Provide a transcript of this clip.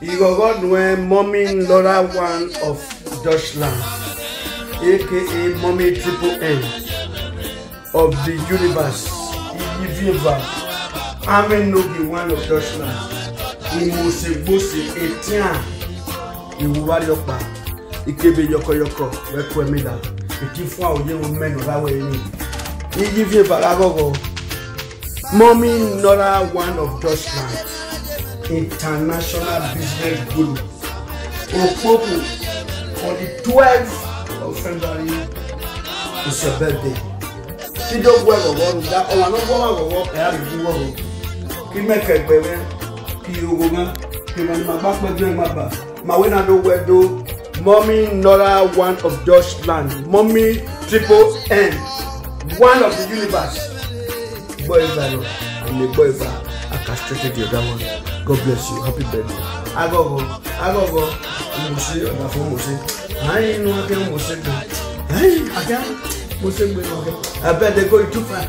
Igogo Nwe Mommy Laura One of Deutschland, aka Mommy Triple N of the universe. Iyivieva, Amenogi One of Deutschland, Imosegbose Etian, Ìwúwárí ọ̀pá, Ikebe yọkọyọkọ, Ìkí fún àwòyé wọn mẹ́nu láwọ̀ ẹ̀yìn. Iyivieva lágọ̀gọ̀, Mommy Laura One of Deutschland. International business guru opopo on the twelfth of february. Is your birthday. Tíjọ́ gbọ́ ẹ̀gọ̀gọ́ ọ̀rùn dá ọ̀wà náà gbọ́ àgọ̀gọ́ ẹ̀ á lè fi wọ́rọ̀ kí mẹ́kẹ̀ gbẹ̀rẹ́ kí owó mẹ́ kí mẹ́ni máa bá pẹ́ gbẹ́ máa bà. Màwé náà ló wẹ̀ dó mọ́mí nora one of deutschland mọ́mí triple n one of the universe. Gbọ́ ìgbà lọ àmì gbọ́ ìgbà I castrated the other one. God bless you. Happy birthday. Agogo, agogo, Mose, ọ̀dà fún Mose. Ayi inú akẹ́ Mose gbé. Ayi akẹ́ Mose gbé ní ọkẹ́. Abẹ́ẹ̀dẹ̀ go too far.